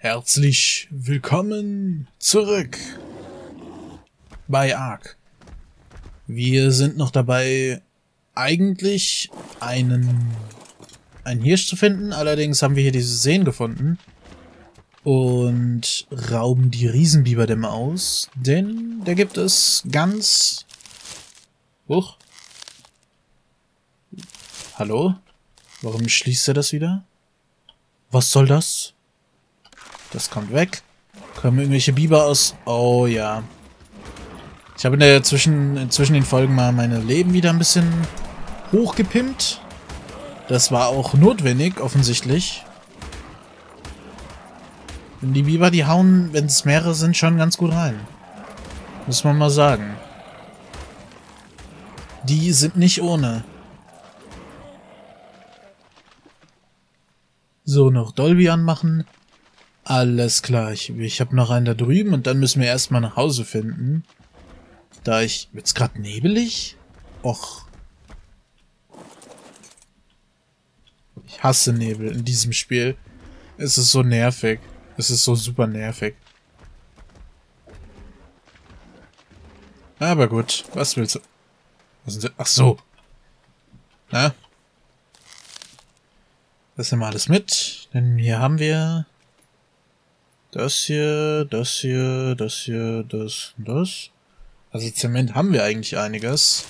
Herzlich willkommen zurück bei Ark. Wir sind noch dabei, eigentlich einen, einen Hirsch zu finden. Allerdings haben wir hier diese Seen gefunden und rauben die Riesenbiberdämme aus, denn da gibt es ganz... Huch. Hallo? Warum schließt er das wieder? Was soll das? Das kommt weg. Kommen irgendwelche Biber aus... Oh ja. Ich habe in der zwischen, zwischen den Folgen mal meine Leben wieder ein bisschen hochgepimpt. Das war auch notwendig, offensichtlich. Und die Biber, die hauen, wenn es mehrere sind, schon ganz gut rein. Muss man mal sagen. Die sind nicht ohne. So, noch Dolby anmachen. Alles klar, ich, ich habe noch einen da drüben und dann müssen wir erstmal nach Hause finden. Da ich... Wird's gerade nebelig? Och. Ich hasse Nebel in diesem Spiel. Es ist so nervig. Es ist so super nervig. Aber gut, was willst du? Was sind Ach so. Na? Das nehmen wir alles mit. Denn hier haben wir das hier, das hier, das hier, das und das. Also Zement haben wir eigentlich einiges.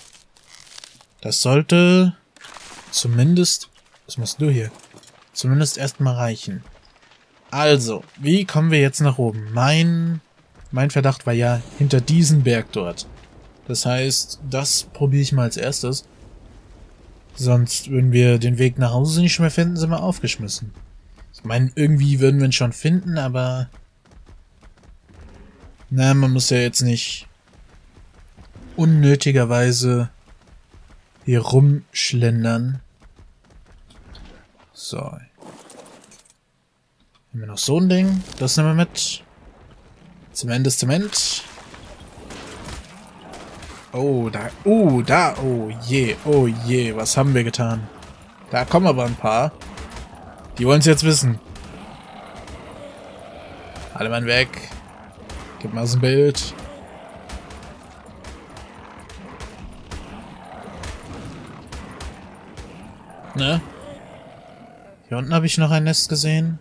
Das sollte zumindest... Was machst du hier? Zumindest erstmal reichen. Also, wie kommen wir jetzt nach oben? Mein, mein Verdacht war ja hinter diesem Berg dort. Das heißt, das probiere ich mal als erstes. Sonst, wenn wir den Weg nach Hause nicht mehr finden, sind wir aufgeschmissen. Ich meine, irgendwie würden wir ihn schon finden, aber... Na, man muss ja jetzt nicht unnötigerweise hier rumschlendern. So. Nehmen wir noch so ein Ding. Das nehmen wir mit. Zement ist Zement. Oh, da, oh, da, oh je, oh je, was haben wir getan? Da kommen aber ein paar. Die wollen es jetzt wissen. Alle Mann weg. Gib mal ein Bild. Ne? Hier unten habe ich noch ein Nest gesehen.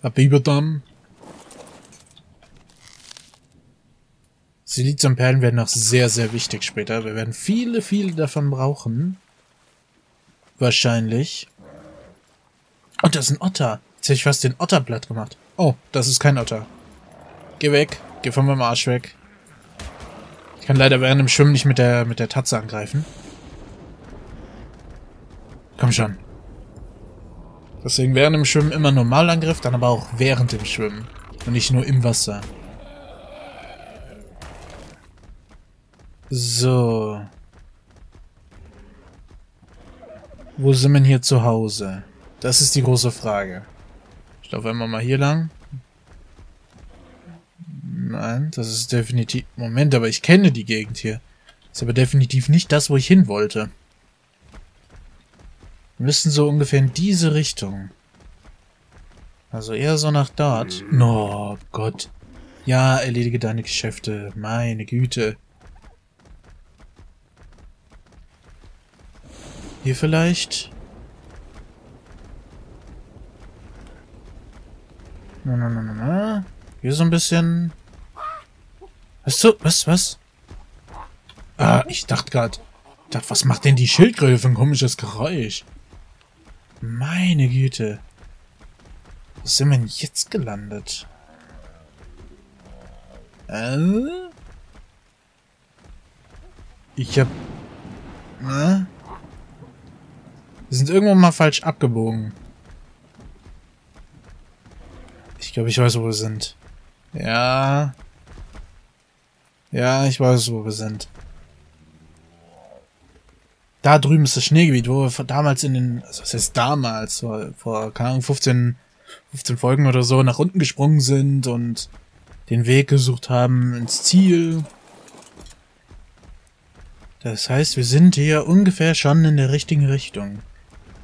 A Biberdamm. Siliziumperlen werden noch sehr, sehr wichtig später. Wir werden viele, viele davon brauchen. Wahrscheinlich. Und das ist ein Otter. Jetzt hätte ich fast den Otterblatt gemacht. Oh, das ist kein Otter. Geh weg. Geh von meinem Arsch weg. Ich kann leider während dem Schwimmen nicht mit der, mit der Tatze angreifen. Komm schon. Deswegen während dem Schwimmen immer Normalangriff, dann aber auch während dem Schwimmen. Und nicht nur im Wasser. So. Wo sind wir hier zu Hause? Das ist die große Frage. Ich laufe einmal mal hier lang. Nein, das ist definitiv... Moment, aber ich kenne die Gegend hier. Ist aber definitiv nicht das, wo ich hin wollte. Wir müssen so ungefähr in diese Richtung. Also eher so nach dort. Oh Gott. Ja, erledige deine Geschäfte. Meine Güte. Hier vielleicht? Na, na, na, na, na. Hier so ein bisschen... Was du? Was, was? Ah, ich dachte gerade... was macht denn die Schildkröte für ein komisches Geräusch? Meine Güte. Wo sind wir denn jetzt gelandet? Äh? Ich hab... Äh? Wir sind irgendwann mal falsch abgebogen. Ich glaube, ich weiß, wo wir sind. Ja. Ja, ich weiß, wo wir sind. Da drüben ist das Schneegebiet, wo wir damals in den, also was heißt damals, vor, keine Ahnung, 15, 15 Folgen oder so nach unten gesprungen sind und den Weg gesucht haben ins Ziel. Das heißt, wir sind hier ungefähr schon in der richtigen Richtung.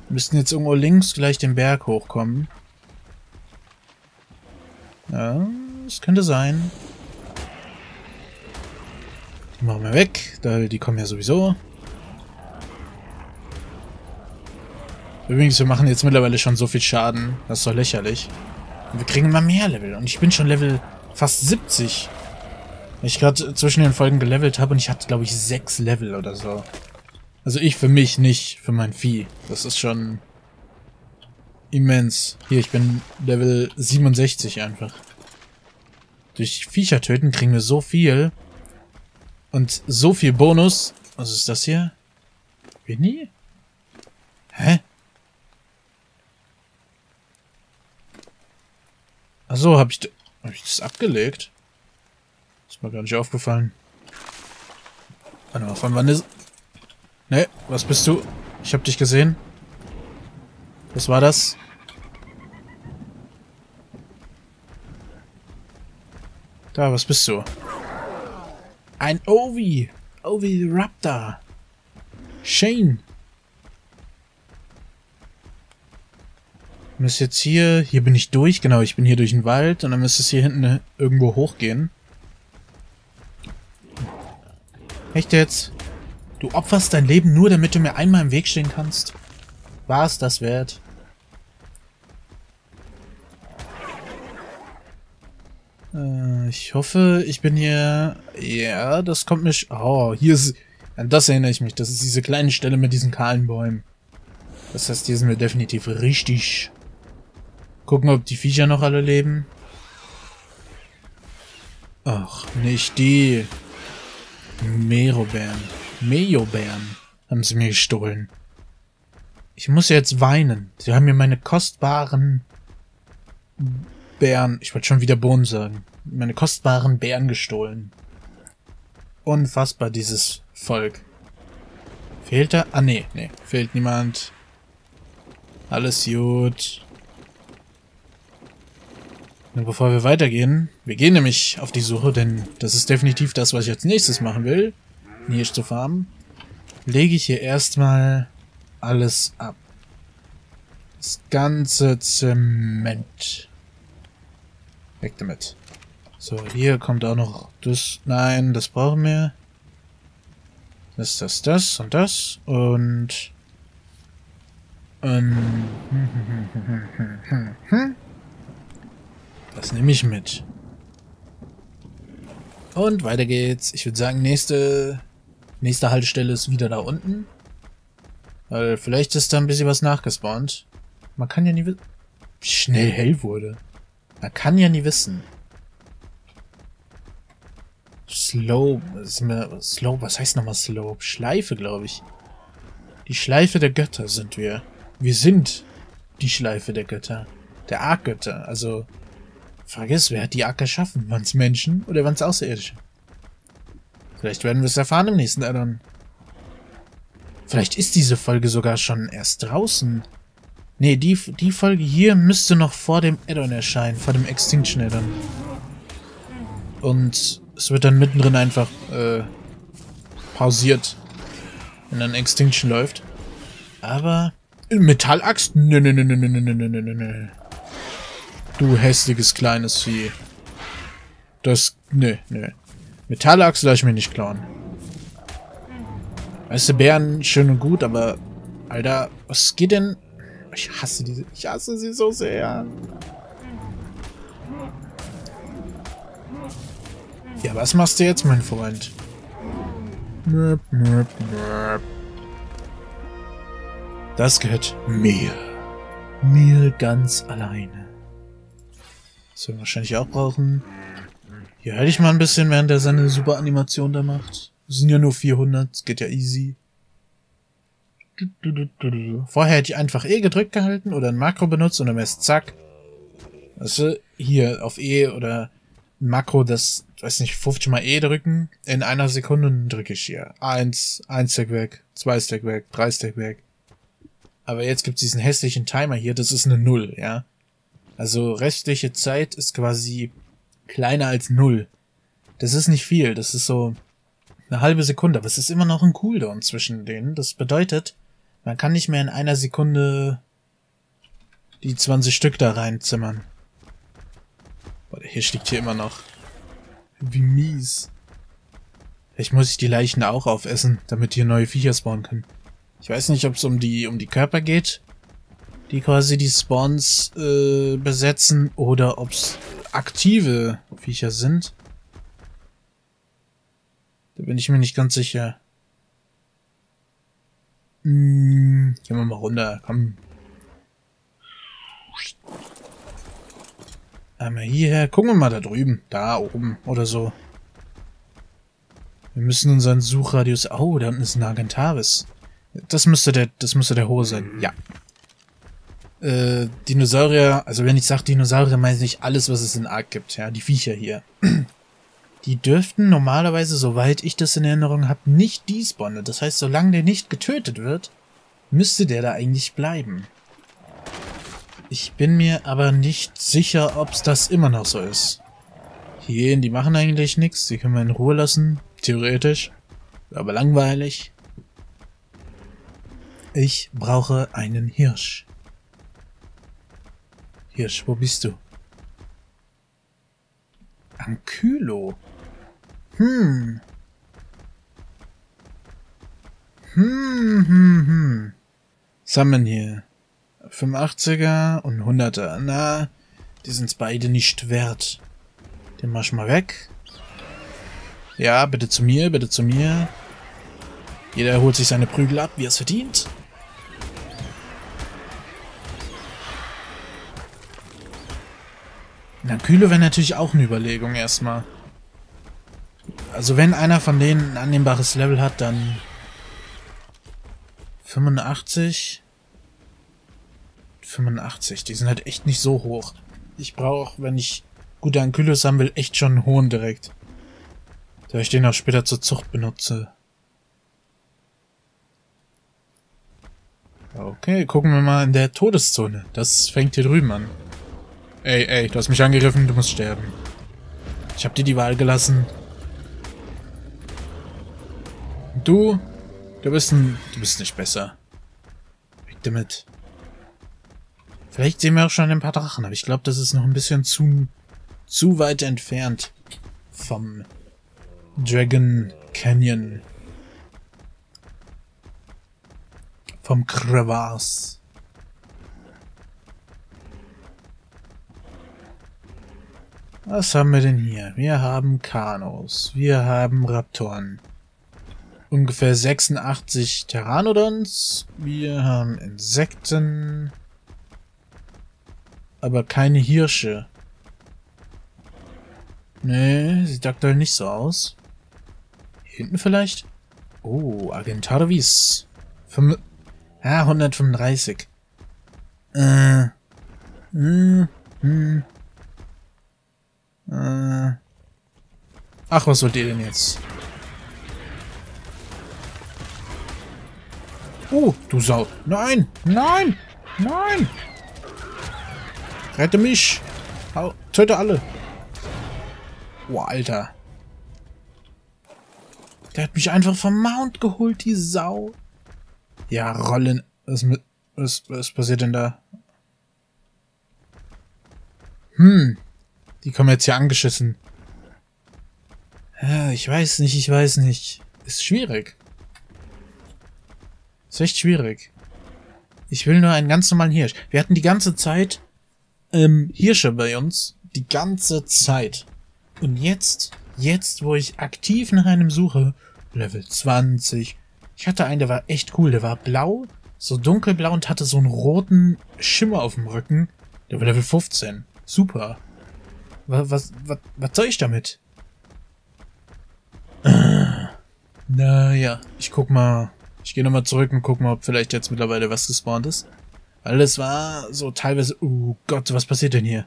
Wir müssten jetzt irgendwo links gleich den Berg hochkommen. Ja, das könnte sein. Die machen wir weg, weil die kommen ja sowieso. Übrigens, wir machen jetzt mittlerweile schon so viel Schaden. Das ist doch lächerlich. Und wir kriegen immer mehr Level. Und ich bin schon Level fast 70. Ich gerade zwischen den Folgen gelevelt habe und ich hatte, glaube ich, sechs Level oder so. Also ich für mich nicht, für mein Vieh. Das ist schon immens. Hier, ich bin Level 67 einfach. Durch Viecher töten kriegen wir so viel. Und so viel Bonus. Was ist das hier? Winnie? Hä? Achso, hab ich, hab ich das abgelegt? Ist mir gar nicht aufgefallen. Warte mal, von wann ist... Ne, was bist du? Ich hab dich gesehen. Was war das? Da, was bist du? Ein Ovi. Ovi Raptor. Shane. Müsst jetzt hier... Hier bin ich durch. Genau, ich bin hier durch den Wald. Und dann müsste es hier hinten irgendwo hochgehen. Echt jetzt? Du opferst dein Leben nur, damit du mir einmal im Weg stehen kannst? War es das wert? Äh, ich hoffe, ich bin hier... Ja, das kommt mich... Oh, hier ist... An das erinnere ich mich. Das ist diese kleine Stelle mit diesen kahlen Bäumen. Das heißt, hier sind wir definitiv richtig. Gucken, ob die Viecher noch alle leben. Ach, nicht die. Merobären. Meobären haben sie mir gestohlen. Ich muss jetzt weinen. Sie haben mir meine kostbaren Bären, ich wollte schon wieder Bohnen sagen, meine kostbaren Bären gestohlen. Unfassbar, dieses Volk. Fehlt da? Ah, nee, nee, fehlt niemand. Alles gut. Nur bevor wir weitergehen, wir gehen nämlich auf die Suche, denn das ist definitiv das, was ich als nächstes machen will, Niersch zu farmen, lege ich hier erstmal alles ab. Das ganze Zement. Weg damit. So, hier kommt auch noch das. Nein, das brauchen wir. Das, das, das und das. Und... Ähm, das nehme ich mit. Und weiter geht's. Ich würde sagen, nächste, nächste Haltestelle ist wieder da unten. Weil vielleicht ist da ein bisschen was nachgespawnt. Man kann ja nie wissen, wie schnell hell wurde. Man kann ja nie wissen. Slow, Slow, was heißt nochmal Slow? Schleife, glaube ich. Die Schleife der Götter sind wir. Wir sind die Schleife der Götter. Der Ark-Götter. Also, Frage ist, wer hat die Ark erschaffen? Waren es Menschen oder waren es Außerirdische? Vielleicht werden wir es erfahren im nächsten Addon. Vielleicht ist diese Folge sogar schon erst draußen. Nee, die, die Folge hier müsste noch vor dem Addon erscheinen, vor dem Extinction Addon. Und es wird dann mittendrin einfach äh, pausiert, wenn dann Extinction läuft. Aber Metallaxt? Nö, nö, nö, nö, nö, nö, nö, nö, nö. Du hässliches kleines Vieh. Das, nö, nö. Metallaxt lasse ich mir nicht klauen. Weißt du, Bären schön und gut, aber Alter, was geht denn ich hasse diese. Ich hasse sie so sehr. Ja, was machst du jetzt, mein Freund? Nöp, nöp, nöp. Das gehört mir. Mir ganz alleine. Das werden wir wahrscheinlich auch brauchen. Hier halte ich mal ein bisschen, während er seine super Animation da macht. Das sind ja nur 400, das geht ja easy. Vorher hätte ich einfach E gedrückt gehalten oder ein Makro benutzt und dann wäre es zack. Weißt du, hier auf E oder ein Makro, das, weiß nicht, 50 mal E drücken, in einer Sekunde drücke ich hier. Eins, ein Stack weg, zwei Stack weg, drei Stack weg. Aber jetzt gibt's diesen hässlichen Timer hier, das ist eine Null, ja. Also restliche Zeit ist quasi kleiner als Null. Das ist nicht viel, das ist so eine halbe Sekunde, aber es ist immer noch ein Cooldown zwischen denen. Das bedeutet, man kann nicht mehr in einer Sekunde die 20 Stück da reinzimmern. Boah, der Hirsch liegt hier immer noch. Wie mies. Vielleicht muss ich die Leichen auch aufessen, damit hier neue Viecher spawnen können. Ich weiß nicht, ob es um die, um die Körper geht, die quasi die Spawns äh, besetzen, oder ob es aktive Viecher sind. Da bin ich mir nicht ganz sicher. Hm, gehen wir mal runter, komm. Einmal hierher. Gucken wir mal da drüben. Da oben oder so. Wir müssen unseren Suchradius... Oh, da unten ist ein Argentavis. Das müsste der, das müsste der hohe sein. Ja. Äh, Dinosaurier, also wenn ich sage Dinosaurier, meine ich alles, was es in Ark gibt. Ja, die Viecher hier. Die dürften normalerweise, soweit ich das in Erinnerung habe, nicht despawnen. Das heißt, solange der nicht getötet wird, müsste der da eigentlich bleiben. Ich bin mir aber nicht sicher, ob es das immer noch so ist. Hier, die machen eigentlich nichts. Die können wir in Ruhe lassen. Theoretisch. Aber langweilig. Ich brauche einen Hirsch. Hirsch, wo bist du? Ankylo. Hm. Hm, hm, hm. Sammeln hier. 85er und 100er. Na, die sind's beide nicht wert. Den mach ich mal weg. Ja, bitte zu mir, bitte zu mir. Jeder holt sich seine Prügel ab, wie er es verdient. Na, Kühle wäre natürlich auch eine Überlegung erstmal. Also wenn einer von denen ein annehmbares Level hat, dann 85. 85, die sind halt echt nicht so hoch. Ich brauche, wenn ich gute Ankylos haben will, echt schon einen hohen direkt. Da ich den auch später zur Zucht benutze. Okay, gucken wir mal in der Todeszone. Das fängt hier drüben an. Ey, ey, du hast mich angegriffen, du musst sterben. Ich hab dir die Wahl gelassen. Du, du bist ein, du bist nicht besser. Weg damit. Vielleicht sehen wir auch schon ein paar Drachen, aber ich glaube, das ist noch ein bisschen zu, zu weit entfernt vom Dragon Canyon. Vom Crevasse. Was haben wir denn hier? Wir haben Kanos. Wir haben Raptoren. Ungefähr 86 Pteranodons. Wir haben Insekten aber keine Hirsche. Nee, sieht aktuell nicht so aus. Hier hinten vielleicht? Oh, Agentarvis. Fünf ah, 135. Äh. Hm, hm. Äh. Ach, was wollt ihr denn jetzt? Oh, du Sau. Nein, nein, nein. Rette mich! Hau, töte alle! Boah, Alter. Der hat mich einfach vom Mount geholt, die Sau. Ja, Rollen. Was, was, was passiert denn da? Hm. Die kommen jetzt hier angeschissen. Ja, ich weiß nicht, ich weiß nicht. Ist schwierig. Ist echt schwierig. Ich will nur einen ganz normalen Hirsch. Wir hatten die ganze Zeit ähm, Hirsche bei uns die ganze Zeit. Und jetzt, jetzt, wo ich aktiv nach einem suche, Level 20. Ich hatte einen, der war echt cool. Der war blau, so dunkelblau und hatte so einen roten Schimmer auf dem Rücken. Der war Level 15. Super. Was, was, was, was soll ich damit? Äh, naja, ich guck mal. Ich gehe nochmal zurück und guck mal, ob vielleicht jetzt mittlerweile was gespawnt ist. Weil es war so teilweise, oh Gott, was passiert denn hier?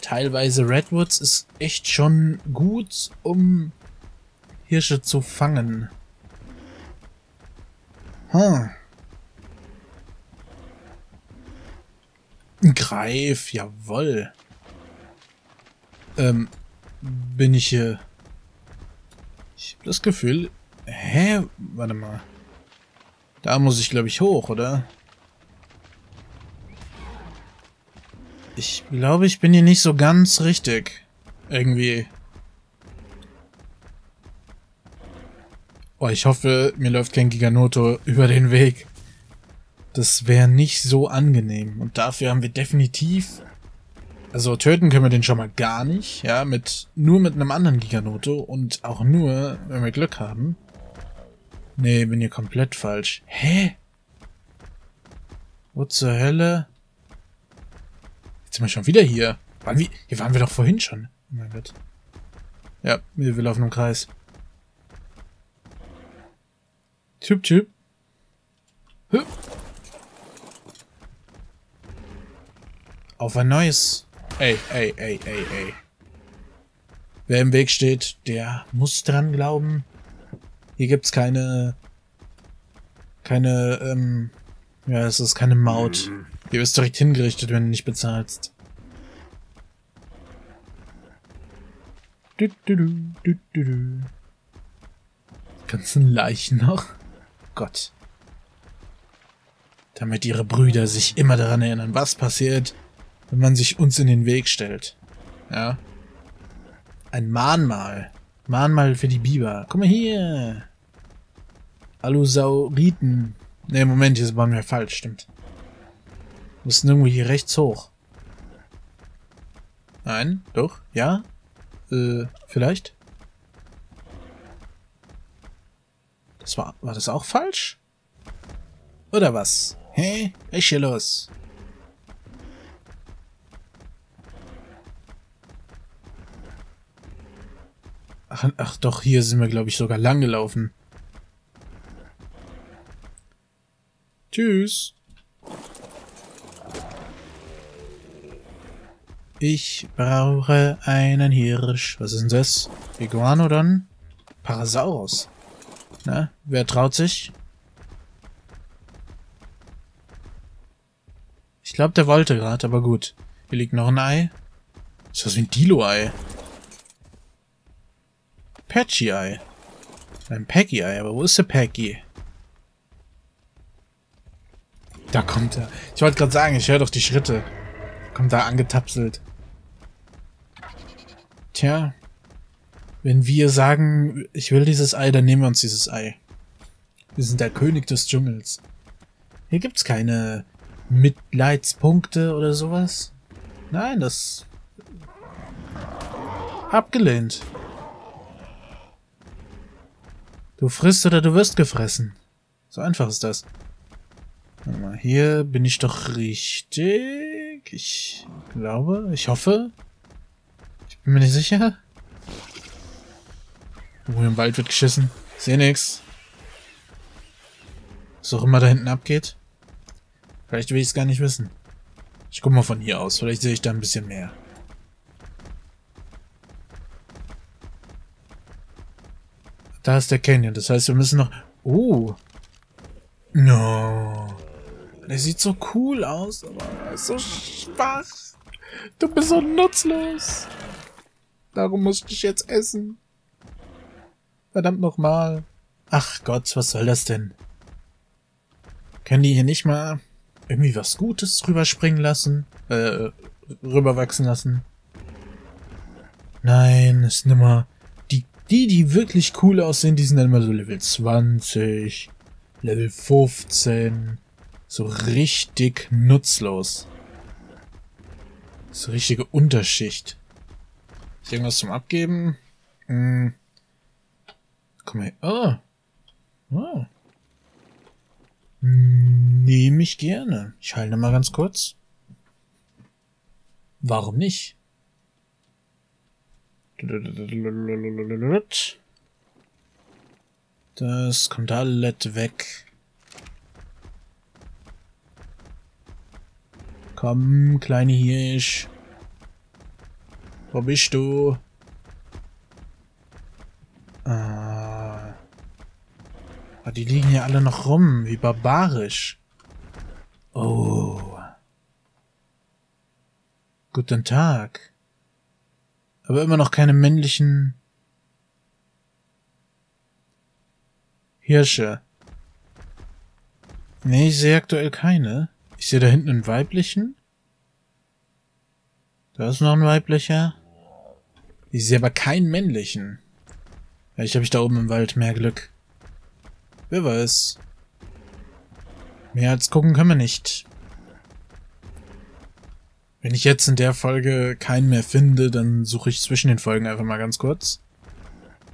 Teilweise Redwoods ist echt schon gut, um Hirsche zu fangen. Hm. Greif, jawoll. Ähm, bin ich hier... Ich habe das Gefühl... Hä? Warte mal. Da muss ich, glaube ich, hoch, oder? Ich glaube, ich bin hier nicht so ganz richtig. Irgendwie. Oh, ich hoffe, mir läuft kein Giganoto über den Weg. Das wäre nicht so angenehm. Und dafür haben wir definitiv... Also töten können wir den schon mal gar nicht, ja, mit nur mit einem anderen Giganoto und auch nur, wenn wir Glück haben. Nee, bin hier komplett falsch. Hä? Wo zur Hölle? Jetzt sind wir schon wieder hier. Waren wir, hier waren wir doch vorhin schon. Oh mein Gott. Ja, wir, laufen im Kreis. Typ, typ. Hüp. Auf ein neues. Ey, ey, ey, ey, ey. Wer im Weg steht, der muss dran glauben. Hier gibt's keine... Keine, ähm... Ja, es ist keine Maut. Hier wirst direkt hingerichtet, wenn du nicht bezahlst. Du, du, du, du, du, du. Ganzen Leichen noch. Gott. Damit ihre Brüder sich immer daran erinnern, was passiert, wenn man sich uns in den Weg stellt. Ja. Ein Mahnmal. Mahnmal für die Biber. Guck mal hier. Alusauriten. Ne, Moment, hier waren wir falsch, stimmt. Wir müssen irgendwo hier rechts hoch. Nein, doch, ja. Äh, vielleicht? Das war, war das auch falsch? Oder was? Hä? Was ist hier los? Ach, ach doch, hier sind wir, glaube ich, sogar lang gelaufen. Tschüss. Ich brauche einen Hirsch. Was ist denn das? Iguanodon? Parasaurus. Na, wer traut sich? Ich glaube, der wollte gerade, aber gut. Hier liegt noch ein Ei. Ist das wie ein Dilo-Ei? Patchy-Ei. Ein Peggy-Ei, aber wo ist der Peggy? Da kommt er. Ich wollte gerade sagen, ich höre doch die Schritte. Kommt da angetapselt. Tja. Wenn wir sagen, ich will dieses Ei, dann nehmen wir uns dieses Ei. Wir sind der König des Dschungels. Hier gibt's keine Mitleidspunkte oder sowas. Nein, das... Abgelehnt. Du frisst oder du wirst gefressen. So einfach ist das. Mal, hier bin ich doch richtig. Ich glaube, ich hoffe. Ich bin mir nicht sicher. Wo im Wald wird geschissen. Ich sehe nix. Was auch immer da hinten abgeht. Vielleicht will ich es gar nicht wissen. Ich guck mal von hier aus. Vielleicht sehe ich da ein bisschen mehr. Da ist der Canyon. Das heißt, wir müssen noch... Oh. No. Der sieht so cool aus, aber er ist so schwach. Du bist so nutzlos. Darum muss ich dich jetzt essen. Verdammt nochmal. Ach Gott, was soll das denn? Können die hier nicht mal irgendwie was Gutes rüberspringen lassen? Äh, rüberwachsen lassen? Nein, ist nimmer. Die, die, die wirklich cool aussehen, die sind dann immer so Level 20, Level 15. So richtig nutzlos. So richtige Unterschicht. Ist irgendwas zum Abgeben? Hm. Komm her. Oh. Oh. Nehme ich gerne. Ich halte mal ganz kurz. Warum nicht? Das kommt alles weg. Komm, kleine Hirsch. Wo bist du? Ah. ah. Die liegen ja alle noch rum, wie barbarisch. Oh. Guten Tag. Aber immer noch keine männlichen Hirsche. Nee, ich sehe aktuell keine. Ich sehe da hinten einen weiblichen. Da ist noch ein weiblicher. Ich sehe aber keinen männlichen. Vielleicht habe ich da oben im Wald mehr Glück. Wer weiß. Mehr als gucken können wir nicht. Wenn ich jetzt in der Folge keinen mehr finde, dann suche ich zwischen den Folgen einfach mal ganz kurz.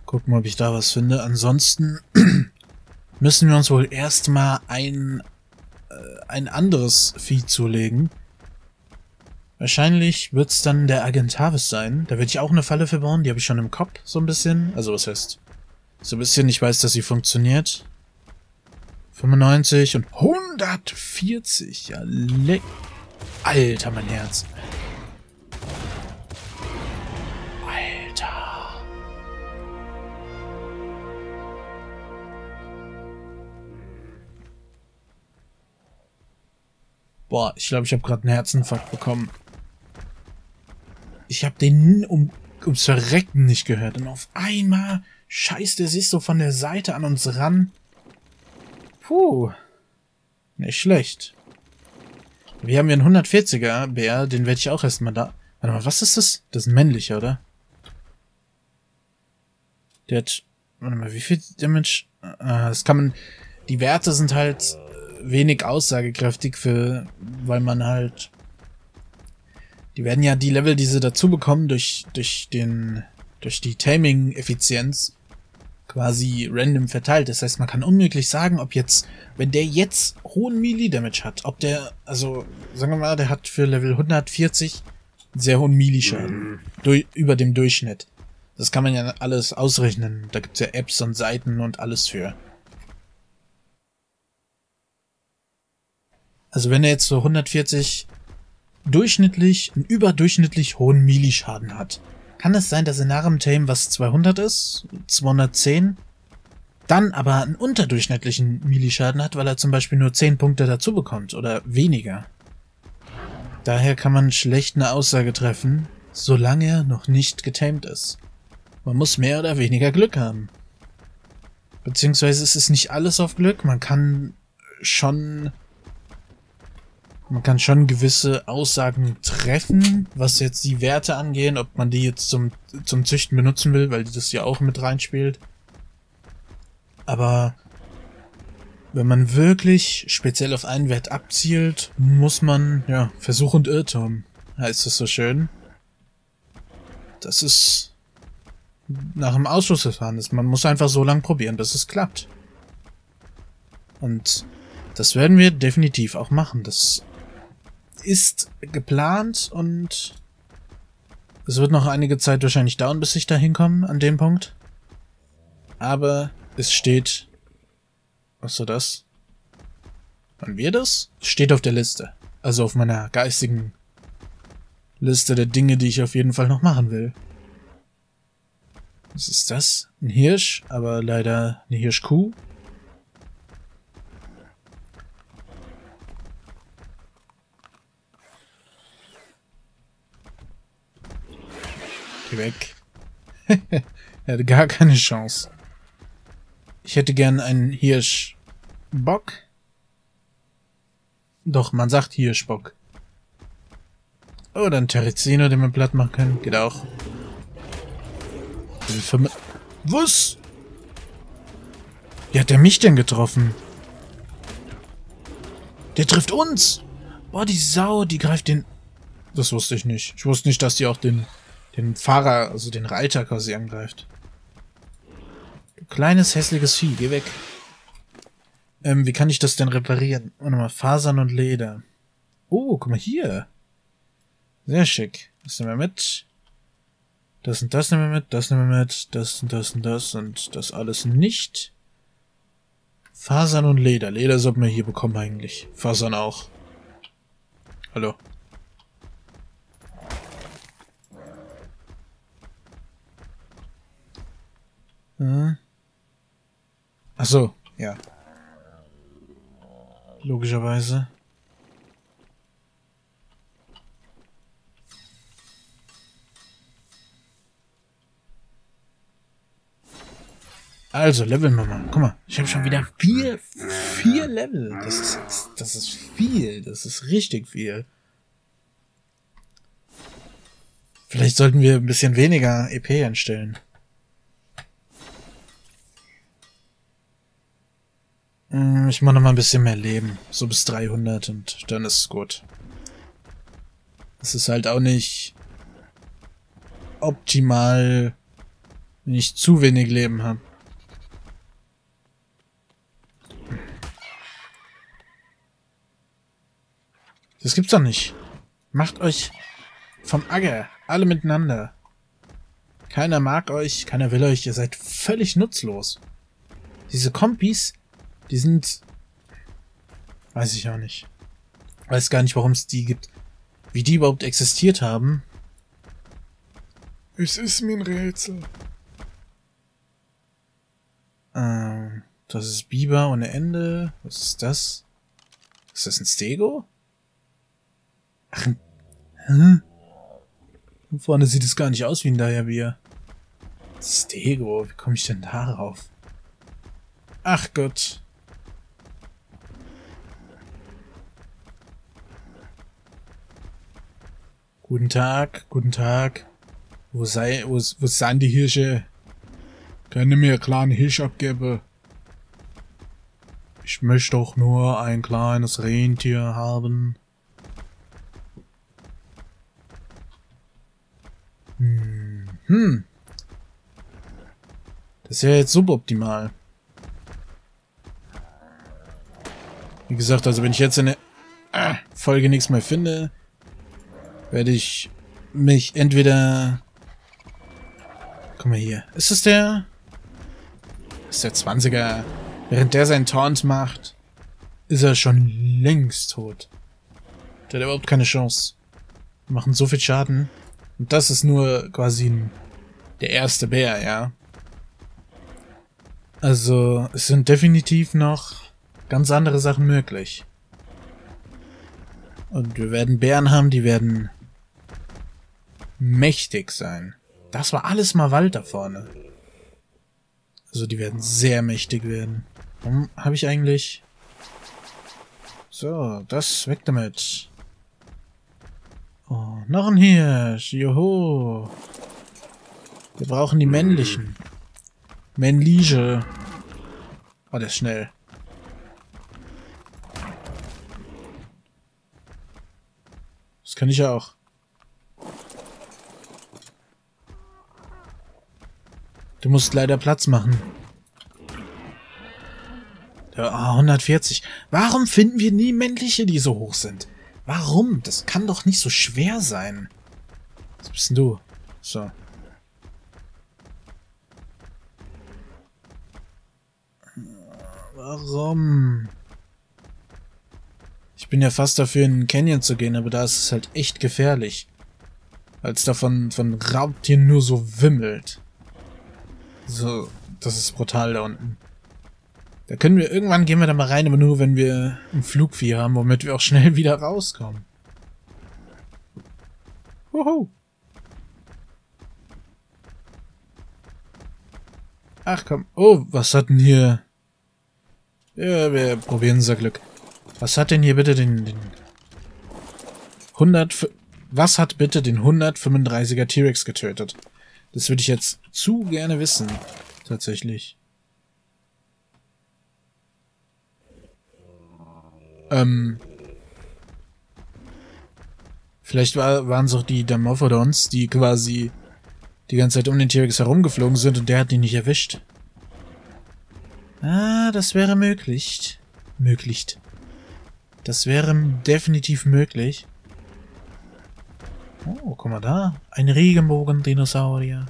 Gucken, ob ich da was finde. Ansonsten müssen wir uns wohl erstmal ein, äh, ein anderes Vieh zulegen. Wahrscheinlich wird's dann der Agentavis sein. Da werde ich auch eine Falle für bauen. Die habe ich schon im Kopf, so ein bisschen. Also was heißt? So ein bisschen, ich weiß, dass sie funktioniert. 95 und 140. Ja, leck. Alter, mein Herz. Boah, ich glaube, ich habe gerade einen Herzinfarkt bekommen. Ich habe den um, ums Verrecken nicht gehört. Und auf einmal scheißt er sich so von der Seite an uns ran. Puh. Nicht schlecht. Wir haben hier einen 140er Bär, den werde ich auch erstmal da... Warte mal, was ist das? Das ist ein männlicher, oder? Der hat... Warte mal, wie viel Damage... Ah, das kann man... Die Werte sind halt wenig aussagekräftig für... Weil man halt... Die werden ja die Level, die sie dazu bekommen, durch, durch den... Durch die Taming-Effizienz quasi random verteilt. Das heißt, man kann unmöglich sagen, ob jetzt, wenn der jetzt hohen Melee-Damage hat, ob der, also, sagen wir mal, der hat für Level 140 sehr hohen Melee-Schaden. Durch, über dem Durchschnitt. Das kann man ja alles ausrechnen. Da gibt's ja Apps und Seiten und alles für. Also wenn er jetzt so 140 durchschnittlich, einen überdurchschnittlich hohen Melee-Schaden hat, kann es sein, dass in Narum Tame was 200 ist, 210, dann aber einen unterdurchschnittlichen Melee-Schaden hat, weil er zum Beispiel nur 10 Punkte dazu bekommt oder weniger. Daher kann man schlecht eine Aussage treffen, solange er noch nicht getamed ist. Man muss mehr oder weniger Glück haben. Beziehungsweise ist es nicht alles auf Glück, man kann schon man kann schon gewisse Aussagen treffen, was jetzt die Werte angehen, ob man die jetzt zum, zum Züchten benutzen will, weil das ja auch mit reinspielt. Aber wenn man wirklich speziell auf einen Wert abzielt, muss man, ja, Versuch und Irrtum, heißt es so schön. Das ist nach dem Ausschussverfahren. Man muss einfach so lange probieren, bis es klappt. Und das werden wir definitiv auch machen. Das ist geplant und es wird noch einige Zeit wahrscheinlich dauern, bis ich da hinkomme an dem Punkt. Aber es steht... Was soll das? Wann wir das? Es steht auf der Liste. Also auf meiner geistigen Liste der Dinge, die ich auf jeden Fall noch machen will. Was ist das? Ein Hirsch, aber leider eine Hirschkuh. Geh weg. er hatte gar keine Chance. Ich hätte gern einen Hirschbock. Doch, man sagt Hirschbock. Oder einen Terrizino, den wir platt machen können. Geht auch. Was? Wie hat der mich denn getroffen? Der trifft uns! Boah, die Sau, die greift den... Das wusste ich nicht. Ich wusste nicht, dass die auch den den Fahrer, also den Reiter quasi angreift. Du kleines, hässliches Vieh, geh weg. Ähm, wie kann ich das denn reparieren? Warte mal, Fasern und Leder. Oh, guck mal hier. Sehr schick. Das nehmen wir mit. Das und das nehmen wir mit, das nehmen wir mit, das und das und das und das alles nicht. Fasern und Leder. Leder sollten wir hier bekommen eigentlich. Fasern auch. Hallo. Hm. Ach so, ja. Logischerweise. Also, leveln wir mal. Guck mal, ich habe schon wieder vier, vier Level. Das ist, das ist viel. Das ist richtig viel. Vielleicht sollten wir ein bisschen weniger EP einstellen. Ich mache noch mal ein bisschen mehr Leben. So bis 300 und dann ist es gut. Es ist halt auch nicht optimal, wenn ich zu wenig Leben habe. Das gibt's doch nicht. Macht euch vom Acker, alle miteinander. Keiner mag euch, keiner will euch, ihr seid völlig nutzlos. Diese Kompis, die sind... Weiß ich auch nicht. Weiß gar nicht, warum es die gibt. Wie die überhaupt existiert haben. Es ist mir ein Rätsel. Ähm, das ist Biber ohne Ende. Was ist das? Ist das ein Stego? Ach, hä? Vorne sieht es gar nicht aus wie ein Diabier. Stego, wie komme ich denn darauf? Ach Gott. Guten Tag, guten Tag. Wo sei, wo, wo sind die Hirsche? Können mir einen kleinen Hirsch abgeben? Ich möchte doch nur ein kleines Rentier haben. Hm. hm. Das ja jetzt suboptimal. Wie gesagt, also wenn ich jetzt in der Folge nichts mehr finde, werde ich mich entweder... Guck mal hier. Ist das der... Ist der 20er. Während der seinen Taunt macht, ist er schon längst tot. Der hat überhaupt keine Chance. Wir machen so viel Schaden. Und das ist nur quasi ein, der erste Bär, ja. Also, es sind definitiv noch ganz andere Sachen möglich. Und wir werden Bären haben, die werden mächtig sein. Das war alles mal Wald da vorne. Also die werden sehr mächtig werden. Warum habe ich eigentlich... So, das weg damit. Oh, noch ein Hirsch. Joho. Wir brauchen die männlichen. Männliche. Oh, der ist schnell. Das kann ich ja auch. Du musst leider Platz machen. Ja, 140. Warum finden wir nie männliche, die so hoch sind? Warum? Das kann doch nicht so schwer sein. Was bist denn du? So. Warum? Ich bin ja fast dafür, in den Canyon zu gehen, aber da ist es halt echt gefährlich. Es davon von Raubtieren nur so wimmelt. So, das ist brutal da unten. Da können wir, irgendwann gehen wir da mal rein, aber nur, wenn wir ein Flugvieh haben, womit wir auch schnell wieder rauskommen. Wuhu. Ach komm. Oh, was hat denn hier... Ja, wir probieren unser Glück. Was hat denn hier bitte den... den 100... Was hat bitte den 135er T-Rex getötet? Das würde ich jetzt zu gerne wissen. Tatsächlich. Ähm, vielleicht war, waren es auch die Damophodons, die quasi die ganze Zeit um den T-Rex herumgeflogen sind und der hat ihn nicht erwischt. Ah, das wäre möglich. Möglich. Das wäre definitiv möglich. Oh, guck mal da. Ein Regenbogen-Dinosaurier.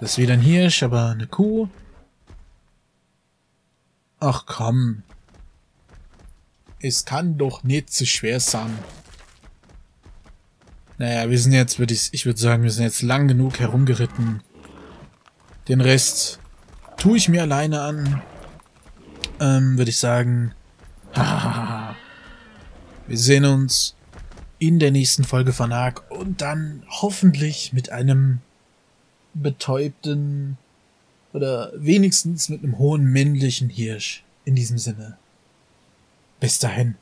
Das ist wieder ein Hirsch, aber eine Kuh. Ach komm. Es kann doch nicht zu schwer sein. Naja, wir sind jetzt, würde ich, ich würde sagen, wir sind jetzt lang genug herumgeritten. Den Rest tue ich mir alleine an. Ähm, würde ich sagen. wir sehen uns in der nächsten Folge von Ark und dann hoffentlich mit einem betäubten oder wenigstens mit einem hohen männlichen Hirsch. In diesem Sinne. Bis dahin.